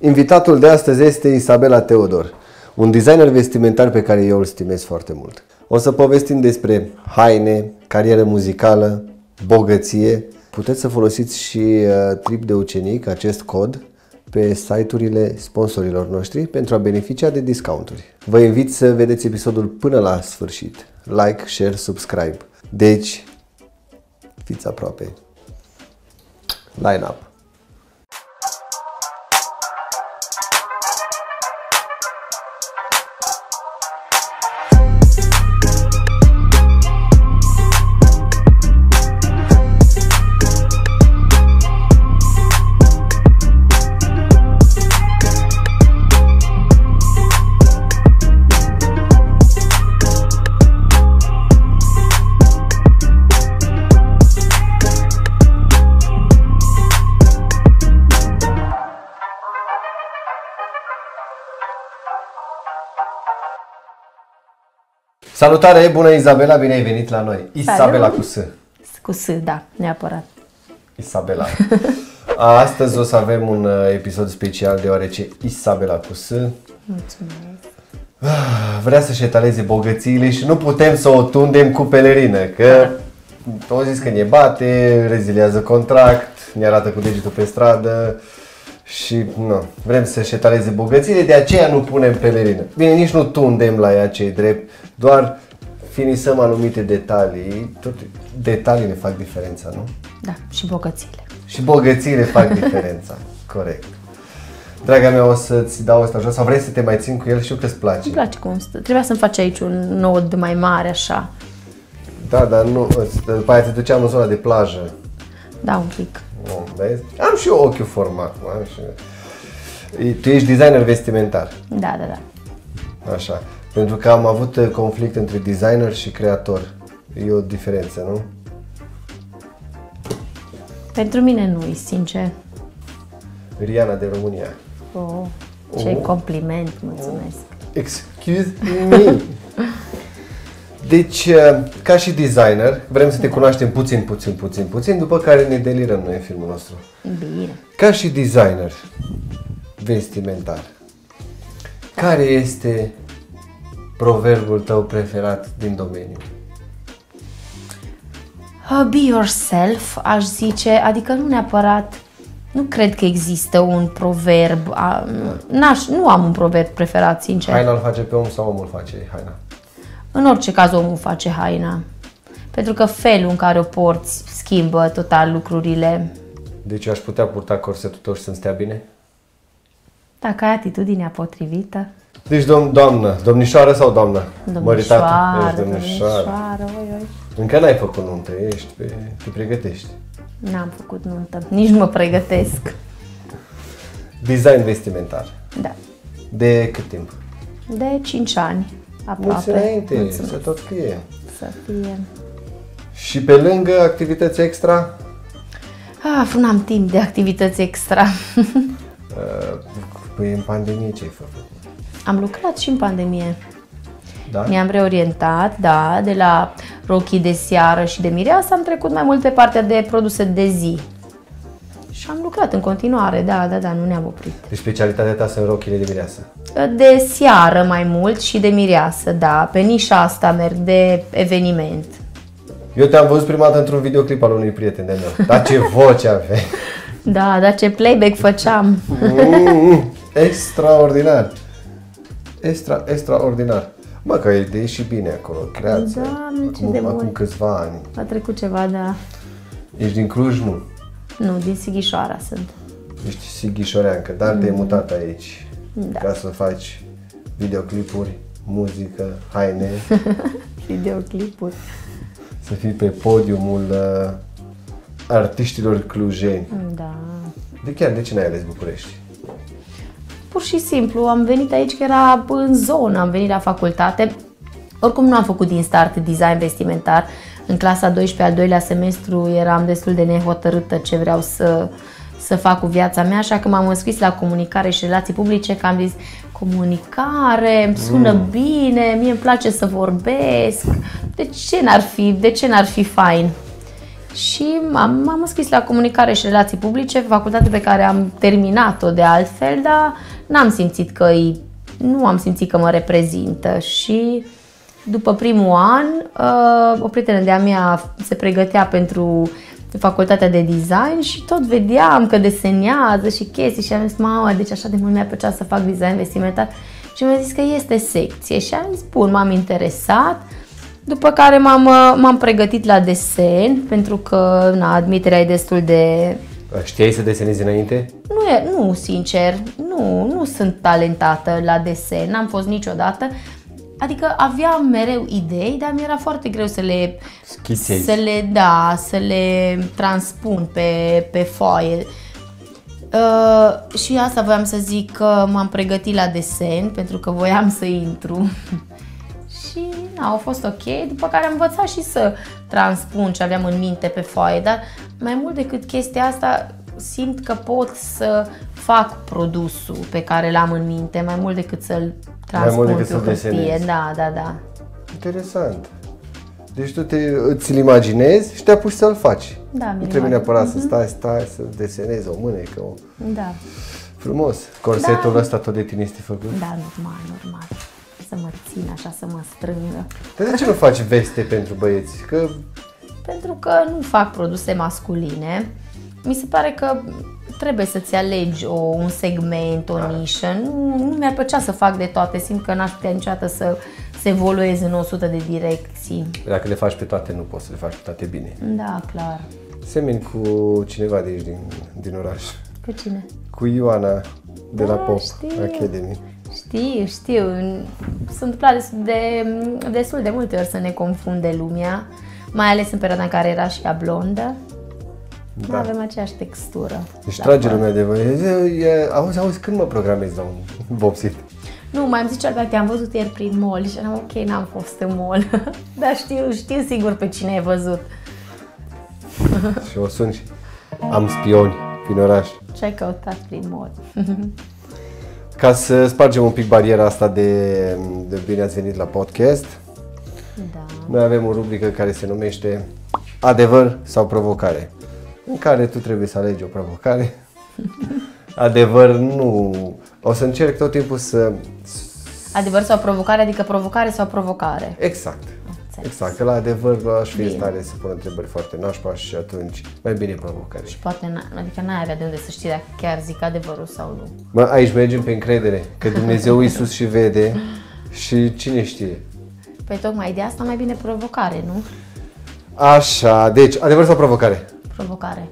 Invitatul de astăzi este Isabela Teodor, un designer vestimentar pe care eu îl stimez foarte mult. O să povestim despre haine, carieră muzicală, bogăție. Puteți să folosiți și uh, trip de ucenic, acest cod, pe site-urile sponsorilor noștri pentru a beneficia de discounturi. Vă invit să vedeți episodul până la sfârșit. Like, share, subscribe. Deci, fiți aproape. Line up. Salutare, bună Izabela, bine ai venit la noi. Isabela cu S. Cu S, da, neapărat. Isabela. Astăzi o să avem un uh, episod special deoarece Isabela cu S Mulțumesc. vrea să-și etaleze bogățiile și nu putem să o tundem cu pelerină, că o zis că ne bate, reziliază contract, ne arată cu degetul pe stradă și nu, vrem să-și etaleze bogățiile, de aceea nu punem pelerină. Bine, nici nu tundem la ea cei drept, doar finisăm anumite detalii, tot detaliile fac diferența, nu? Da, și bogățiile. Și bogățiile fac diferența, corect. Draga mea, o să-ți dau ăsta jos sau vrei să te mai țin cu el? Știu că-ți place. Îmi place cum stă. Trebuia să-mi faci aici un nod mai mare, așa. Da, dar nu, îți- după aia te duceam în zona de plajă. Da, un pic. Nu, vezi? Am și eu ochiul format. Am și... Tu ești designer vestimentar, Da, da, da. așa. Pentru că am avut uh, conflict între designer și creator. E o diferență, nu? Pentru mine nu, sincer. Riana de România. Oh, ce Oh. compliment, mulțumesc. Excuse me. Deci, uh, ca și designer, vrem să te cunoaștem puțin, puțin, puțin, puțin, după care ne delirăm noi în filmul nostru. Bine. Ca și designer vestimentar, care este proverbul tău preferat din domeniu? Uh, Be yourself, aș zice, adică nu neapărat, nu cred că există un proverb, a, n-aș, nu am un proverb preferat, sincer. Haina îl face pe om sau omul face haina? În orice caz omul face haina. Pentru că felul în care o porți schimbă total lucrurile. Deci eu aș putea purta corsetul tău și să-mi stea bine? Dacă ai atitudinea potrivită. Deci, dom- doamnă, domnișoară sau doamnă? Măritată? Domnișoară, Ești domnișoară. domnișoară, oi, oi. Încă n-ai făcut nuntă, ești pe, te pregătești. N-am făcut nuntă, nici nu mă pregătesc. Design vestimentar. Da. De cât timp? De 5 ani, aproape. Mulți înainte, Mulțumesc. să tot fie. Să fie. Și pe lângă activități extra, Ah, nu am timp de activități extra. uh, păi în pandemie ce ai făcut? am lucrat și în pandemie. Da? Ne-am reorientat, da, de la rochii de seară și de mireasă am trecut mai mult pe partea de produse de zi. Și am lucrat în continuare, da, da, da, nu ne-am oprit. Deci specialitatea ta sunt rochile de mireasă. De seară mai mult și de mireasă, da, pe nișa asta merg de eveniment. Eu te-am văzut prima dată într-un videoclip al unui prieten de meu. Dar ce voce aveai! Da, dar ce playback făceam. Mm, extraordinar! Extra, extraordinar! Mă, că ai de și bine acolo, creație. Doamne, ce acum, de acum mult. câțiva ani. A trecut ceva, da. Ești din Cluj, nu? Nu, din Sighișoara sunt. Ești sighișoreancă, dar te-ai mutat aici. Da. Ca să faci videoclipuri, muzică, haine, Videoclipuri. să fii pe podiumul uh, artiștilor clujeni. Da. De chiar, de ce n-ai ales București? Pur și simplu, am venit aici că era în zonă, am venit la facultate. Oricum nu am făcut din start design vestimentar. În clasa 12 al doilea semestru eram destul de nehotărâtă ce vreau să, să fac cu viața mea, așa că m-am înscris la comunicare și relații publice, că am zis comunicare, îmi sună mm. bine, mie îmi place să vorbesc, de ce n-ar fi, de ce n-ar fi fain? și m-am, m-am înscris la comunicare și relații publice, facultate pe care am terminat-o de altfel, dar n-am simțit că îi, nu am simțit că mă reprezintă și după primul an, uh, o prietenă de-a mea se pregătea pentru facultatea de design și tot vedeam că desenează și chestii și am zis, mama, deci așa de mult mi-a plăcea să fac design vestimentar și mi-a zis că este secție și am zis, bun, m-am interesat, după care m-am, uh, m-am pregătit la desen pentru că na, admiterea e destul de Știai să desenezi înainte? nu, e, nu, sincer, nu, nu sunt talentată la desen, n-am fost niciodată. Adică aveam mereu idei, dar mi era foarte greu să le, Schițezi. să le, da, să le transpun pe, pe foaie. Uh, și asta voiam să zic că m-am pregătit la desen pentru că voiam să intru. și na, a fost ok, după care am învățat și să transpun ce aveam în minte pe foaie, dar mai mult decât chestia asta, simt că pot să fac produsul pe care l-am în minte, mai mult decât să-l transpun decât pe să-l hârtie. desenezi. Da, da, da. Interesant. Deci tu te, îți-l imaginezi și te apuci să-l faci. Da, nu mi-l trebuie imag- neapărat să stai, stai, să desenezi o mânecă. O... Da. Frumos. Corsetul Da. ăsta tot de tine este făcut. Da, normal, normal. Să mă țin așa, să mă strângă. Dar de ce nu faci veste pentru băieți? Că Pentru că nu fac produse masculine. Mi se pare că trebuie să-ți alegi o, un segment, o nișă. Nu, nu mi-ar plăcea să fac de toate. Simt că n-aș putea niciodată să, să evoluez în 100 de direcții. dacă le faci pe toate, nu poți să le faci pe toate bine. Da, clar. Semeni cu cineva de aici din, din oraș. Cu cine? Cu Ioana de la Da, Pop știu. Academy. Știu, știu. S-a întâmplat destul de, destul de multe ori să ne confunde lumea, mai ales în perioada în care era și ea blondă. Da. Nu avem aceeași textură. Deci La trage păr. lumea de voi. E- e- Auzi, auzi, când mă programezi la un vopsit? Nu, mai am zis că te-am văzut ieri prin mall și am ok, n-am fost în mall. Dar știu, știu sigur pe cine ai văzut. Și o sun și am spioni prin oraș. Ce ai căutat prin mall? Ca să spargem un pic bariera asta de, de bine ați venit la podcast, Da. noi avem o rubrică care se numește Adevăr sau provocare, în care tu trebuie să alegi o provocare. Adevăr nu... O să încerc tot timpul să... Adevăr sau provocare, adică provocare sau provocare. Exact. Înțeles. Exact, că la adevăr aș fi în Bine. stare să pun întrebări foarte nașpa și atunci mai bine provocare. Și poate, n- adică n-ai avea de unde să știi dacă chiar zic adevărul sau nu. Mă, aici mergem pe încredere, că Dumnezeu Iisus și vede și cine știe. Păi tocmai de asta mai bine provocare, nu? Așa, deci, adevăr sau provocare? Provocare.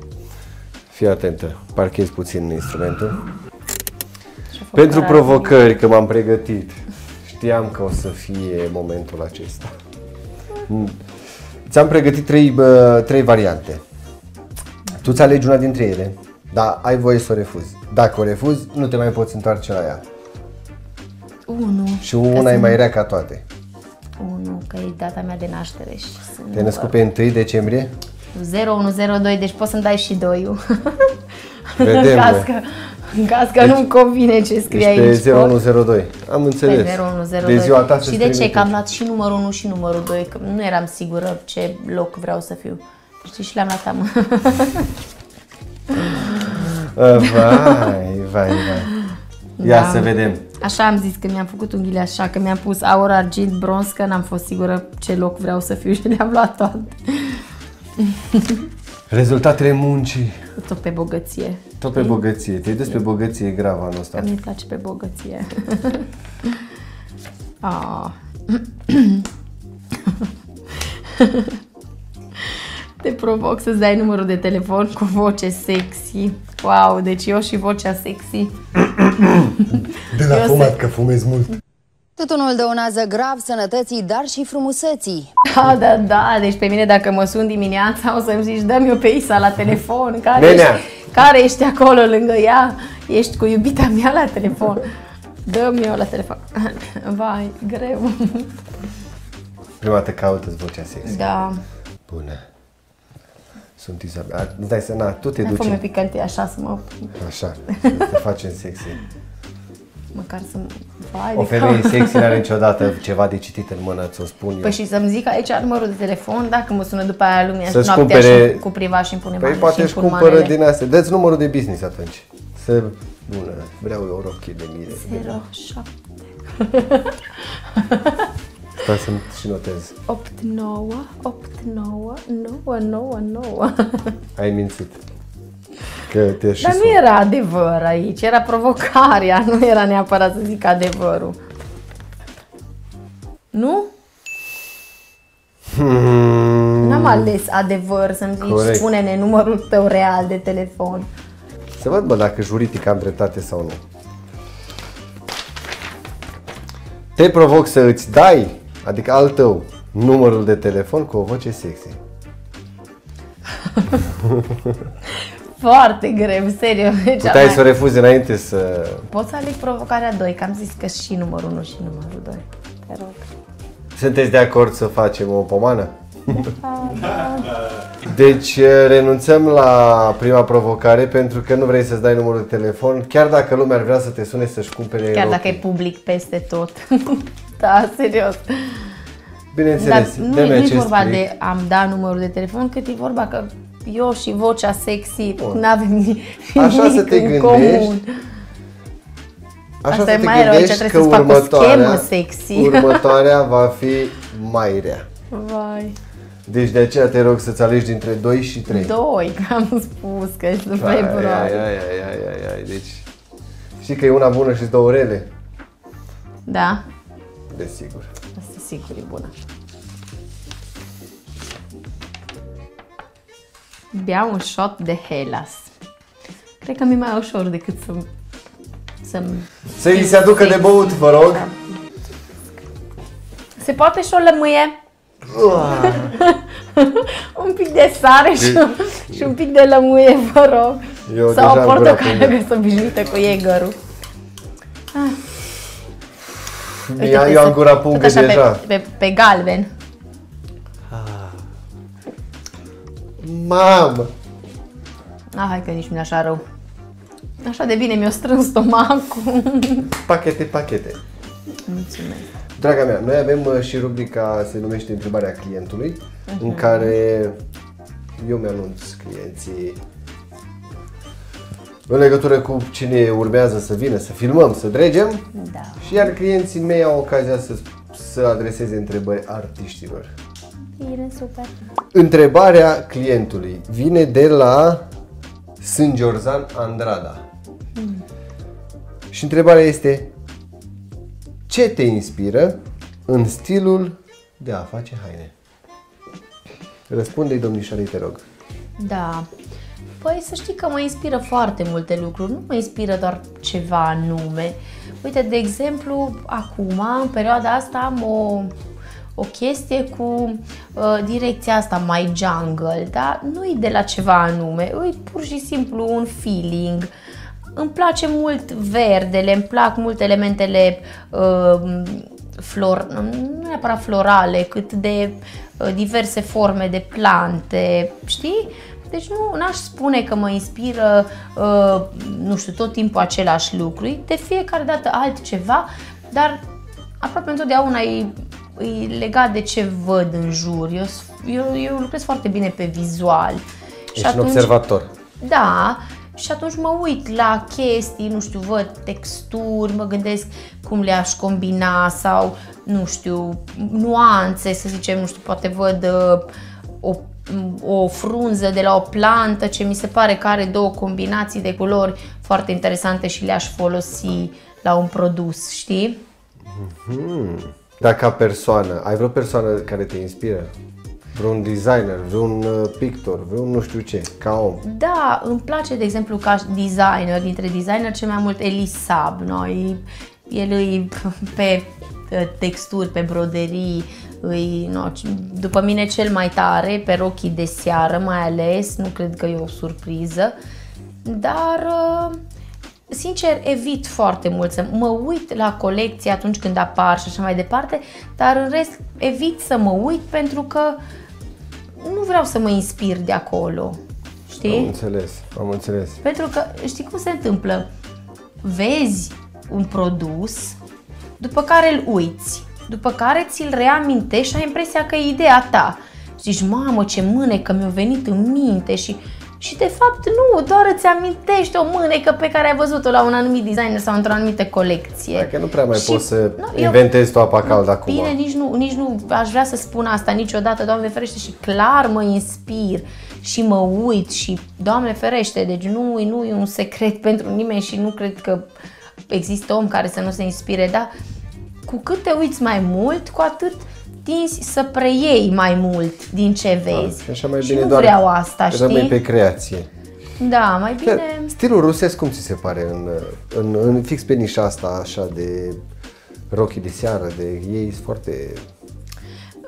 Fii atentă, parchez puțin instrumentul. Și a fost Pentru care- provocări, că m-am pregătit, știam că o să fie momentul acesta. Mm. Ți-am pregătit trei, bă, trei variante. Tu ți alegi una dintre ele, dar ai voie să o refuzi. Dacă o refuzi, nu te mai poți întoarce la ea. Unu. Și una e mai rea ca toate. Unu, că e data mea de naștere și sunt Te-ai născut pe 1 decembrie? 0102, deci poți să-mi dai și doiul. Vedem, în caz bă. că, în caz că nu-mi convine ce scrie Ești aici. pe 0102. Am înțeles. Pe 0102. De ziua ta să și de ce? Că am luat și numărul 1 și numărul 2, că nu eram sigură ce loc vreau să fiu. Știi, și le-am luat am. Vai, vai, vai. Ia Da. să vedem. Așa am zis că mi-am făcut unghiile așa, că mi-am pus aur, argint, bronz, că n-am fost sigură ce loc vreau să fiu și le-am luat toate. Rezultatele muncii. Tot pe bogăție. Tot pe bogăție. Te-ai dus pe bogăție grav anul ăsta. Că mi-e place pe bogăție. ah. Te provoc să-ți dai numărul de telefon cu voce sexy. Wow, deci eu și vocea sexy. De la Eu fumat, că fumezi mult. Tutunul dăunează grav sănătății, dar și frumuseții. Da, da, da, deci pe mine dacă mă sun dimineața o să-mi zici dă-mi o pe Isa la telefon. Care Nenea. ești, care ești acolo lângă ea? Ești cu iubita mea la telefon. Dă-mi eu la telefon. Vai, greu. Prima dată caută vocea sexy. Da. Bună. Sunt Isabela. Îți dai să, na, tu te Mai duci fă în- picante așa să mă... așa, să te facem sexy. Măcar să... Vai, O de femeie cap. sexy n-are niciodată ceva de citit în mână, ți-o spun eu. Păi și să-mi zic aici numărul de telefon, dacă mă sună după aia lumea Să-și și noaptea cumpere- și cu privat și îmi pune Păi mane poate și își îmi pun cumpără manele. din astea. Dă-ți numărul de business atunci. Să... Bună, vreau eu o rochie de mire. 07 Stai să și notez. 8 9 8 9 9 9 9 Ai mințit. Că te și Dar sun. nu era adevăr aici, era provocarea, nu era neapărat să zic adevărul. Nu? Hmm, N-am ales adevăr să-mi zici, Corect. spune-ne numărul tău real de telefon. Să văd, bă, dacă juridic am dreptate sau nu. Te provoc să îți dai, adică al tău, numărul de telefon cu o voce sexy. Foarte greu, serios. Deci Puteai mai- să o refuzi înainte să... Pot să aleg provocarea 2, că am zis că și numărul 1 și numărul 2. Te rog. Sunteți de acord să facem o pomană? Deci renunțăm la prima provocare pentru că nu vrei să-ți dai numărul de telefon, chiar dacă lumea ar vrea să te sune să-și cumpere Chiar dacă e rochii. public peste tot. da, serios. Dar Bineînțeles, nu, dă-mi e- nu e acest vorba plic. de am da numărul de telefon, cât e vorba că eu și vocea sexy nu avem nimic Așa să te în gândești, comun. Așa Asta să e te mai rău, aici gândești trebuie că să-ți fac o următoarea, schemă sexy. următoarea va fi mai rea. Vai. Deci de aceea te rog să-ți alegi dintre 2 și 3. Doi, că am spus că este Ai, februarie. ai, ai, ai, ai, ai, deci... Știi că e una bună și două rele? Da, Desigur. asta sigur e bună. Beau un shot de Hellas. Cred că mi-e mai ușor decât să să Să-i se aducă de băut, vă rog. Se poate și o lămâie? un pic de sare și, și un pic de lămâie, vă rog. Eu Sau deja o am gura portocală plină. că sunt obișnuită cu Jägerul. Eu, eu am gura pungă Tot așa deja. Pe, pe, pe galben. Mamă! Ah, hai că nici nu așa rău. Așa de bine mi-a strâns stomacul. Pachete, pachete. Mulțumesc. Draga mea, noi avem uh, și rubrica, se numește Întrebarea clientului, în care eu mi-anunț clienții în legătură cu cine urmează să vină, să filmăm, să dregem Da. și iar clienții mei au ocazia să, să adreseze întrebări artiștilor. Bine, super. Întrebarea clientului vine de la Sângeorzan Andrada. Și întrebarea este ce te inspiră în stilul de a face haine? Răspunde-i domnișoarei, te rog. Da. Păi să știi că mă inspiră foarte multe lucruri, nu mă inspiră doar ceva anume. Uite, de exemplu, acum, în perioada asta, am o, o chestie cu uh, direcția asta mai jungle, dar nu e de la ceva anume, e pur și simplu un feeling. Îmi place mult verdele, îmi plac mult elementele uh, flor, nu neapărat florale, cât de uh, diverse forme de plante, știi? Deci nu aș spune că mă inspiră, uh, nu știu, tot timpul același lucru, E de fiecare dată altceva, dar aproape întotdeauna e, e legat de ce văd în jur. Eu, eu, eu lucrez foarte bine pe vizual. Ești un observator. Da, și atunci mă uit la chestii, nu știu, văd texturi, mă gândesc cum le-aș combina sau, nu știu, nuanțe, să zicem, nu știu, poate văd uh, o, o frunză de la o plantă ce mi se pare că are două combinații de culori foarte interesante și le-aș folosi la un produs, știi? Dar ca persoană, ai vreo persoană care te inspiră? Vreun designer, vreun uh, pictor, vreun nu știu ce, ca om? Da, îmi place, de exemplu, ca designer, dintre designer, cel mai mult Elisab, noi, el e pe uh, texturi, pe broderii, îi, no, după mine cel mai tare, pe rochii de seară mai ales, nu cred că e o surpriză, dar uh, sincer evit foarte mult să mă uit la colecții atunci când apar și așa mai departe, dar în rest evit să mă uit pentru că nu vreau să mă inspir de acolo. Știi? Am înțeles, am înțeles. Pentru că știi cum se întâmplă? Vezi un produs, după care îl uiți, după care ți-l reamintești și ai impresia că e ideea ta. Zici, mamă, ce mânecă mi-a venit în minte și și de fapt nu, doar îți amintești o mânecă pe care ai văzut-o la un anumit designer sau într-o anumită colecție. Dacă nu prea mai și, poți să nu, inventezi tu apa caldă acum. Bine, nici nu, nici nu aș vrea să spun asta niciodată, Doamne ferește, și clar mă inspir și mă uit și, Doamne ferește, deci nu, nu e un secret pentru nimeni și nu cred că există om care să nu se inspire, dar cu cât te uiți mai mult, cu atât tinzi să preiei mai mult din ce Da, vezi. și așa mai și bine nu doar vreau asta, rămâi știi? pe creație. Da, mai bine... Stilul rusesc cum ți se pare în, în, în fix pe nișa asta așa de rochii de seară, de ei sunt foarte...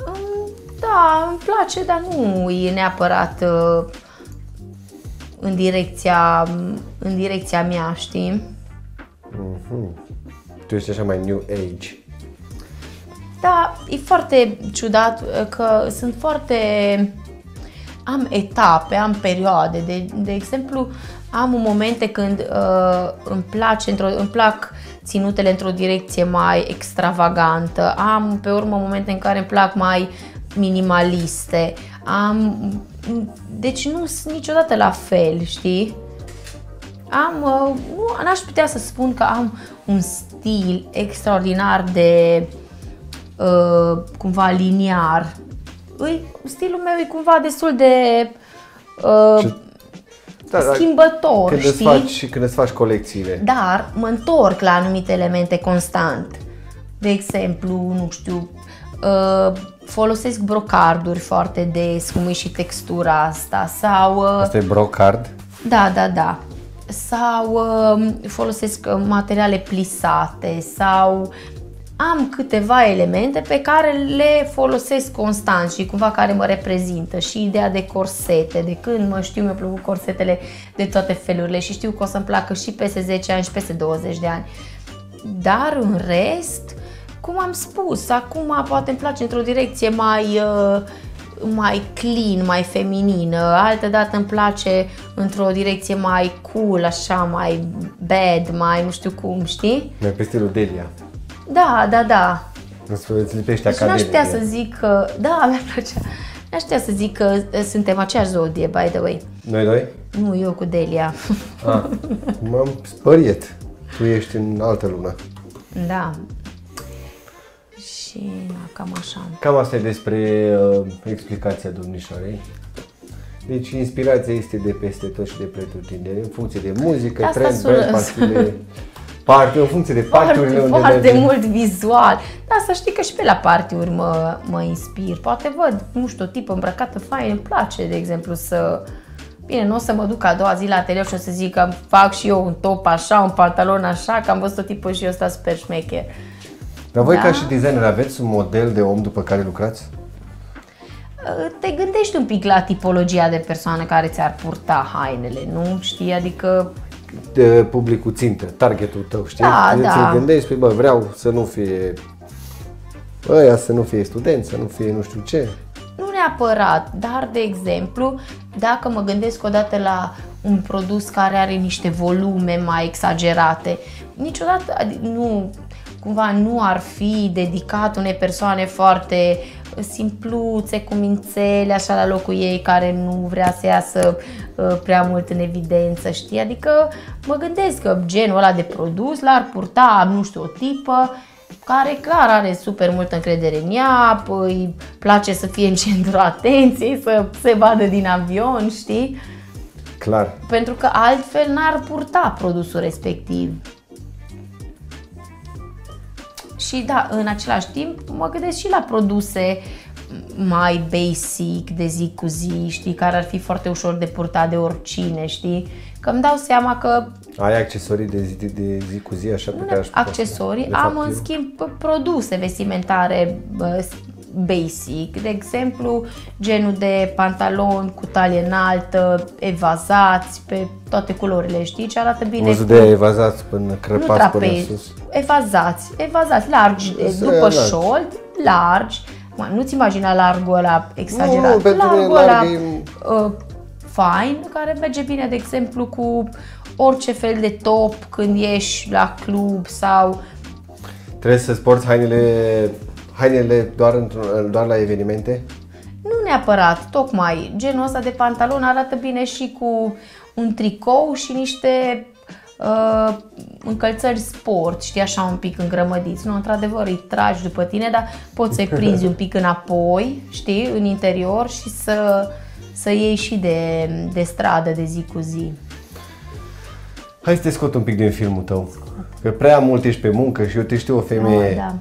Mm, Da, îmi place, dar nu e neapărat uh, în direcția, în direcția mea, știi? Tu ești așa mai new age. Da, e foarte ciudat uh, că sunt foarte... Am etape, am perioade. De, de exemplu, am momente când uh, îmi, place într-o, îmi plac ținutele într-o direcție mai extravagantă. Am, pe urmă, momente în care îmi plac mai minimaliste. Am, deci nu sunt niciodată la fel, știi? Am, uh, nu, n-aș putea să spun că am un stil extraordinar de uh, cumva liniar. Îi, stilul meu e cumva destul de uh, Da, da, schimbător, când îți, știi? faci, când îți faci colecțiile. Dar mă întorc la anumite elemente constant. De exemplu, nu știu, uh, folosesc brocarduri foarte des, cum e și textura asta, sau... Uh, Asta e brocard. da, da, da. Sau uh, folosesc uh, materiale plisate sau am câteva elemente pe care le folosesc constant și cumva care mă reprezintă și ideea de corsete, de când mă știu, mi-au plăcut corsetele de toate felurile și știu că o să-mi placă și peste 10 ani și peste 20 de ani. Dar în rest, cum am spus, acum poate îmi place într-o direcție mai uh, mai clean, mai feminină, altă dată îmi place într-o direcție mai cool, așa, mai bad, mai nu știu cum, știi? Mai pe stilul Delia. Da, da, da. Îți îți lipești Deci n-aș academic. putea să zic că, da, mi-ar plăcea. N-aș putea să zic că uh, suntem aceeași zodie, by the way. Noi doi? Nu, eu cu Delia. Ah, m-am spăriet. Tu ești în altă lună. da. Și na, cam așa. Cam asta e despre uh, explicația domnișoarei. Deci inspirația este de peste tot și de pretutindeni, în funcție de muzică, Asta trend, sună- brand, partiile, party, în funcție de partiurile Foarte, unde foarte mergem. mult vizual. Da, să știi că și pe la partiuri mă, mă inspir. Poate văd, nu știu, o tipă îmbrăcată fain, îmi place, de exemplu, să... Bine, nu o să mă duc a doua zi la atelier și o să zic că fac și eu un top așa, un pantalon așa, că am văzut o tipă și eu ăsta super șmecher. Dar voi Da. ca și designer aveți un model de om după care lucrați? Te gândești un pic la tipologia de persoană care ți-ar purta hainele, nu? Știi, adică De publicul țintă, targetul tău, știi? Da, Îți da. gândești, păi, bă, vreau să nu fie ăia, să nu fie studenți, să nu fie nu știu ce. Nu neapărat, dar de exemplu, dacă mă gândesc odată la un produs care are niște volume mai exagerate, niciodată adi- nu, cumva nu ar fi dedicat unei persoane foarte simpluțe, cu mințele, așa la locul ei, care nu vrea să iasă uh, prea mult în evidență, știi? Adică mă gândesc că genul ăla de produs l-ar purta, nu știu, o tipă care clar are super multă încredere în ea, îi place să fie în centrul atenției, să se vadă din avion, știi? Clar. Pentru că altfel n-ar purta produsul respectiv. Și da, în același timp mă gândesc și la produse mai basic, de zi cu zi, știi, care ar fi foarte ușor de purtat de oricine, știi? Că îmi dau seama că Ai accesorii de zi, de zi cu zi, așa pe care aș putea să- accesorii, de am fapt, în eu- schimb p- produse vestimentare bă, basic, de exemplu genul de pantaloni cu talie înaltă, evazați pe toate culorile, știi, ce arată bine Văzut cu- de aia evazați până nu crăpați până trapez, sus. evazați, evazați, largi, de- Să după largi. șold, largi, Mă, nu-ți imagina largul ăla exagerat, Nu, pentru mine largul larg ăla e- uh, fain, care merge bine, de exemplu, cu orice fel de top când ieși la club sau Trebuie să sporți hainele, hainele doar, într-un- doar la evenimente? Nu neapărat, tocmai. Genul ăsta de pantalon arată bine și cu un tricou și niște uh, încălțări sport, știi, așa un pic îngrămădiți. Nu, într-adevăr îi tragi după tine, dar poți să-i prinzi un pic înapoi, știi, în interior și să, să iei și de, de stradă de zi cu zi. Hai să te scot un pic din filmul tău. Că prea mult ești pe muncă și eu te știu o femeie Oh, da.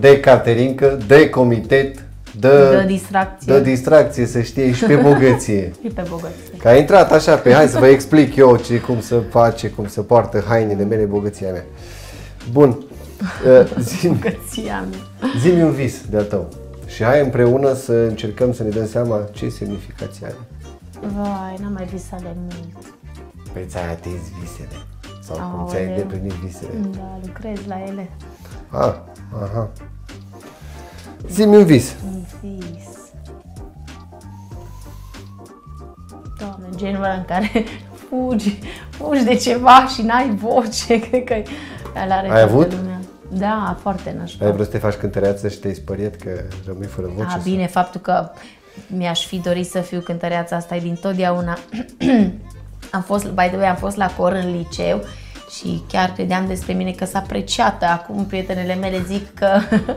de caterincă, de comitet, dă, Dă distracție. dă distracție, să știi, și pe bogăție. Și pe bogăție. Că a intrat așa pe hai să vă explic eu ce, cum să face, cum să poartă hainele mele, bogăția mea. Bun. Uh, Zi-mi, Bogăția mea. zi un vis de-al tău. Și hai împreună să încercăm să ne dăm seama ce semnificație are. Vai, n-am mai visat de mult. Păi ți-ai atins visele. Sau cum Aoleu. ți-ai îndeplinit visele. Da, lucrez la ele. Ah, aha. Zi-mi un vis. Un vis. Doamne, genul ăla în care fugi, fugi de ceva și n-ai voce, cred că ăla are toată avut? Lumea. Da, foarte nașpa. Ai vrut să te faci cântăreață și te-ai spăriet că rămâi fără voce? A, bine, faptul că mi-aș fi dorit să fiu cântăreața asta e din totdeauna. am fost, by the way, am fost la cor în liceu și chiar credeam despre mine că s-a apreciată. Acum prietenele mele zic că...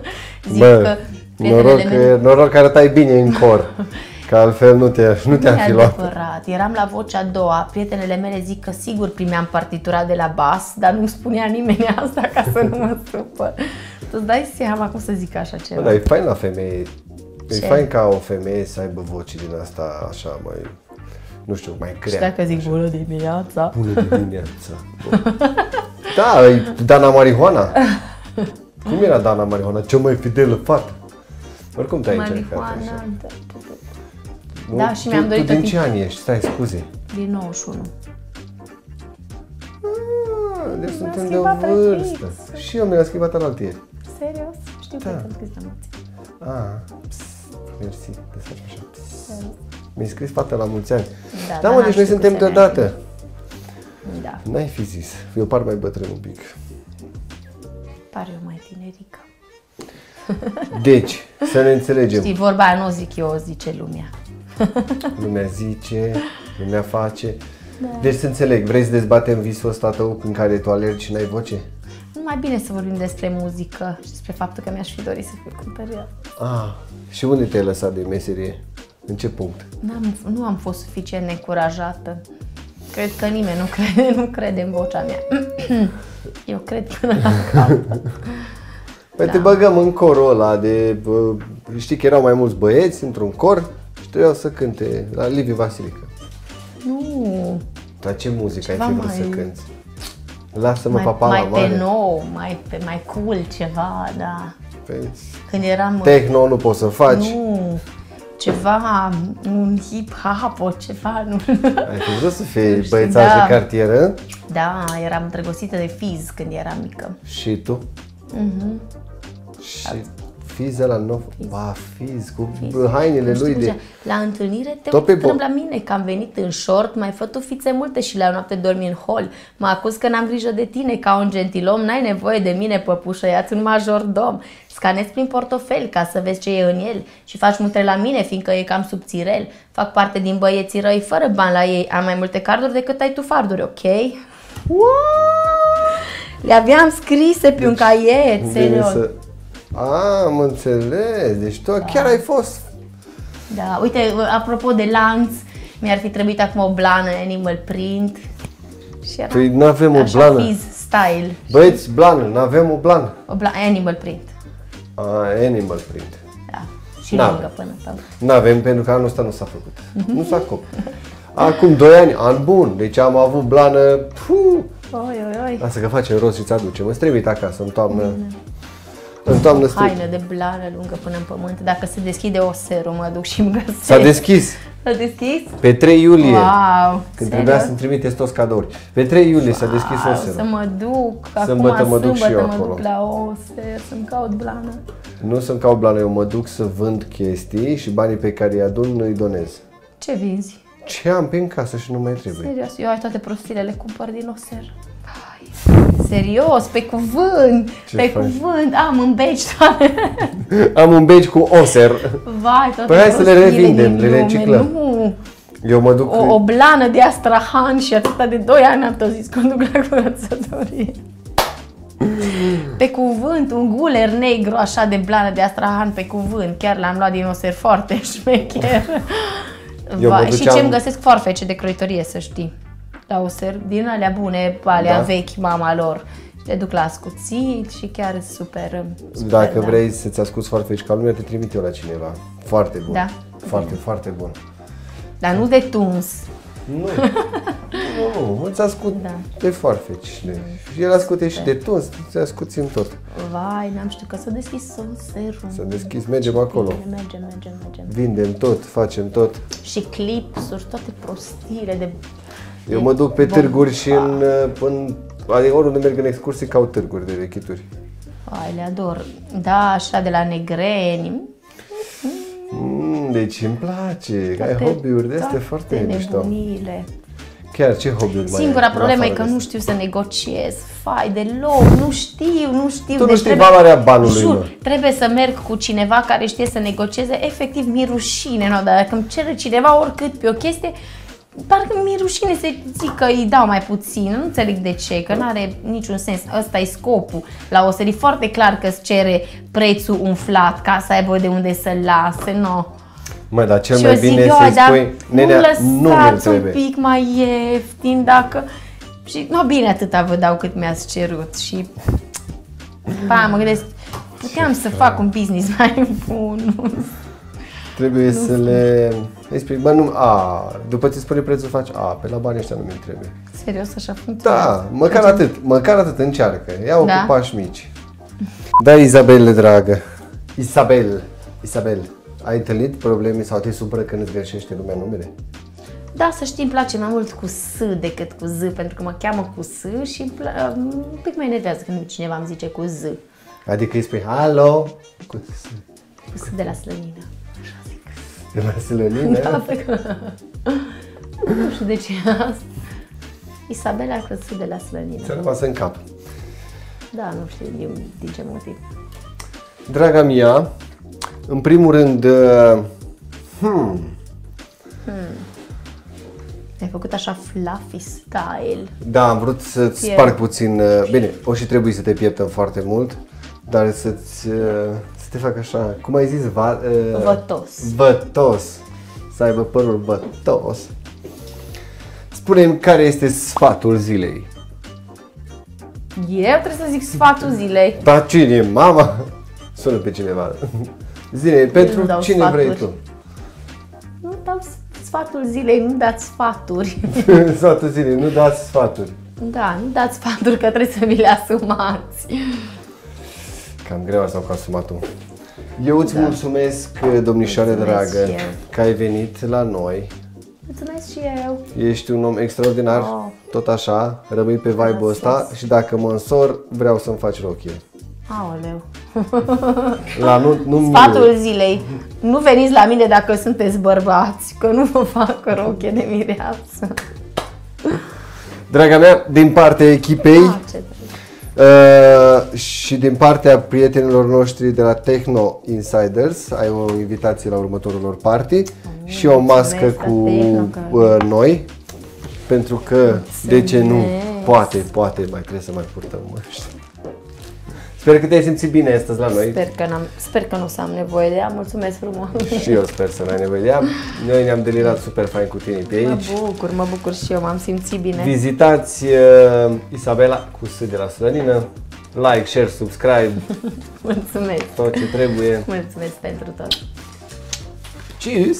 zic Bă, că noroc, mele... noroc că arătai bine în cor. Că altfel nu, te, nu te-am Nu e fi luat. adevărat. Eram la vocea a doua. Prietenele mele zic că sigur primeam partitura de la bas, dar nu spunea nimeni asta ca să nu mă supăr. Tu îți dai seama cum să zic așa Bă, ceva. dar e fain la femeie. E Ce? fain ca o femeie să aibă voce din asta așa mai, nu știu, mai Și grea. dacă zic bună dimineața, Bună dimineața. Bă. Da, e Dana Marihuana. Cum era Dana Marihuana? Cea mai fidelă fată. Oricum te-ai încercat așa. marihuana, da, Nu? Da, și Tu- mi-am dorit Tu tot din ce timpul. ani ești? Stai, scuze. din 91. Ah, Deci suntem de o schimbat vârstă. prefix. Și eu mi-am schimbat la altieri. Serios? Știu că Da. te-am scris la mulți. Ah, pst, mersi, de să faci așa. pst. Mi-ai scris fata la mulți ani. Da, Da, dar mă, n-am deci noi știut suntem că se deodată. Da, N-ai fi zis. Eu par mai bătrân un pic. par eu mai tinerică. Deci, să ne înțelegem. Știi, vorba aia nu o zic eu, o zice lumea. Lumea zice, lumea face. Deci să înțeleg, vrei să dezbatem visul ăsta tău în care tu alergi și n-ai voce? Nu mai bine să vorbim despre muzică și despre faptul că mi-aș fi dorit să fiu cântăreață. Ah, și unde te-ai lăsat de meserie? În ce punct? N-am, nu am fost suficient necurajată. Cred că nimeni nu crede, nu crede în vocea mea. Eu cred până la capăt. Păi te băgăm în corul ăla de... bă, Știi că erau mai mulți băieți într-un cor și trebuiau să cânte la Liviu Vasilică. Nu, Dar ce muzică ai Ceva fi vrut mai- să cânti? Lasă-mă mai, papa mai la mare. pe nou, mai, pe, mai cool ceva, da. Păi, Când eram... techno nu poți să faci. Nu, ceva, un hip-hop, o ceva, nu. Ai fi vrut să fii știu, băiețaș da. de cartieră Da, eram îndrăgostită de fiz când eram mică. și tu? Mhm. Și Fiz ăla nou, ba, Fiz, cu hainele Nu știu lui de... ce. La întâlnire te Tot pe uităm bo- la mine, că am venit în short, mai fă tu fițe multe și la noapte dormi în hol. Mă acuz că n-am grijă de tine ca un gentilom, n-ai nevoie de mine, păpușă, ia-ți un majordom. Scanezi prin portofel ca să vezi ce e în el și faci multe la mine, fiindcă e cam subțirel. Fac parte din băieții răi, fără bani la ei, am mai multe carduri decât ai tu farduri, ok? Le aveam scrise pe un caiet, Bine serios. să... A, am înțeles. Deci tu chiar ai fost... Da, uite, apropo de lanț, mi-ar fi trebuit acum o blană animal print. Și era Păi n-avem o așa blană. Fizz style. Băieți, blană, n-avem o blană. O blană, animal print. A, animal print. Da. Și Da. lungă până pe N-avem pentru că anul ăsta nu s-a făcut. Nu s-a copt. Acum 2 ani, an bun. Deci am avut blană... Puh, Oi, oi, oi. Lasă că facem rost și ți aducem. Îți trimit acasă în toamnă. În toamnă stric. Haină de blană lungă până în pământ. Dacă se deschide o seru, mă duc și îmi găsesc. S-a deschis S-a deschis? pe 3 iulie. Wow! Când serios? trebuia să-mi trimiteți toți cadouri. Pe 3 iulie s-a deschis Wow, oserul. Să mă duc. Sâmbătă Acum mă duc și sâmbătă eu mă acolo. duc la oser să-mi caut blană. Nu sunt ca o blană, eu mă duc să vând chestii și banii pe care îi adun îi donez. Ce vinzi? Ce am pe în casă și nu mai trebuie? Serios, eu ai toate prostiile le cumpăr din oser. Hai. Serios, pe cuvânt, Ce pe faci? cuvânt, am în beci toate. Am un beci cu oser. Vai, toate Păi hai să le prostiile revindem, din le lume. reciclăm. Nu, Eu mă duc... o, o blană de astrahan și atâta de 2 ani am tot zis că duc la curățătorie. Pe cuvânt, un guler negru așa de blană de astrahan pe cuvânt. Chiar l-am luat din oser foarte șmecher. Eu mă Vai, și duceam- ce-mi găsesc forfece de croitorie, să știi. La oser, din alea bune, alea Da. vechi, mama lor. Și le duc la ascuțit și chiar super, super Dacă da. vrei să-ți ascuți foarte ca lumea, te trimit eu la cineva. Foarte bun. Da. Foarte, foarte bun. Dar nu de tuns. Nu, nu, nu, îți ascut Da. de farfeci. De... Și el ascute și de tuns, îți ascuți în tot. Vai, n-am știut că s-a deschis oserul. Să deschizi, mergem acolo. Bine, mergem, mergem, mergem. Vindem tot, facem tot. Și clipsuri, toate prostiile de... Eu mă duc pe Bun. târguri și în, în adică oriunde merg în excursii caut târguri de vechituri. Ai, le ador. Da, așa de la negreni. Mm, deci îmi place, că ai Toate- hobby-uri de astea toate foarte mișto. nebunile. Chiar ce hobby-uri mai Singura ai, în problemă e afară că de nu astea? știu să negociez. Fai, deloc, nu știu, nu știu. Tu nu Deci știi valoarea banului, Jur, mă. trebuie să merg cu cineva care știe să negocieze. Efectiv, mi rușine, no? dar dacă îmi cere cineva oricât pe o chestie, parcă mi rușine să zic că îi dau mai puțin. Nu înțeleg de ce, că nu are niciun sens. Ăsta e scopul. La o serie foarte clar că îți cere prețul umflat ca să aibă de unde să-l lase. No. Măi, dar cel Și mai eu zic, bine eu, să-i dar spui, nenea, nu nu mi lăsați un trebuie. pic mai ieftin dacă... Și, no, bine, atâta vă dau cât mi-ați cerut și... Pa, mă gândesc, puteam să fac un business mai bun. Trebuie să le... Îi spui, bă, nu, a, după ce spune prețul faci, a, pe la banii ăștia nu mi trebuie. Serios, așa funcționează. Da, măcar atât, măcar atât încearcă. Ia-o Da. cu pași mici. Da, Isabel, dragă. Isabel, Isabel, ai întâlnit probleme sau te supără când îți greșește lumea numele? Da, să știi, îmi place mai mult cu S decât cu Z, pentru că mă cheamă cu S și îmi pla- un pic mai enervează când cineva îmi zice cu Z. Adică îi spui, halo, cu S, Cu S de la slănină. Așa zic. de la Sălănină. Da, pe că... Nu știu de ce asta. Isabela cu S de la slănină. Ți-a rămas în cap. Da, nu știu din, din ce motiv. Draga mea, în primul rând, uh, hmm, Ai făcut așa fluffy style. da, am vrut să-ți E- sparg puțin, uh, bine, o și trebuie să te pieptăm foarte mult, dar să-ți, uh, să te fac așa, cum ai zis, va, uh, Vătos. Vătos. Să aibă părul vătos. Spune-mi care este sfatul zilei. Eu trebuie să zic sfatul zilei. Dar cine e mama? Sună pe cineva. Zile, pentru nu dau cine sfaturi. vrei tu? Nu dau sfatul zilei, nu dați sfaturi. Sfatul zilei, nu dați sfaturi. Da, nu dați sfaturi că trebuie să vi le asumați. Cam greu asta cu asumatul. Eu îți mulțumesc, domnișoare Da. Mulțumesc dragă, și eu. că ai venit la noi. Mulțumesc și eu. Ești un om extraordinar, Oh. tot așa, rămâi pe vibe-ul ăsta și dacă mă însor, vreau să-mi faci rochie. Aoleu. La nu, nu Sfatul zilei. Nu veniți la mine dacă sunteți bărbați, că nu vă fac roche de mireasă. Draga mea, din partea echipei Ah, ce uh, și din partea prietenilor noștri de la Techno Insiders, ai o invitație la următorul lor party și o mască mulțumesc la cu Techno, că- uh, noi, pentru că, de ce nu, Mulțumesc. poate, poate mai trebuie să mai purtăm măști. Sper că te-ai simțit bine astăzi la noi Sper că, n-am, sper că nu o să am nevoie de ea. Mulțumesc frumos. și eu sper să n-ai nevoie de ea. Noi ne-am delirat super fain cu tine pe Mă aici. bucur, mă bucur și eu, m-am simțit bine. Vizitați uh, Isabela cu S de la Slănină. Like, share, subscribe, Mulțumesc. tot ce trebuie. Mulțumesc pentru tot. Cheers!